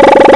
you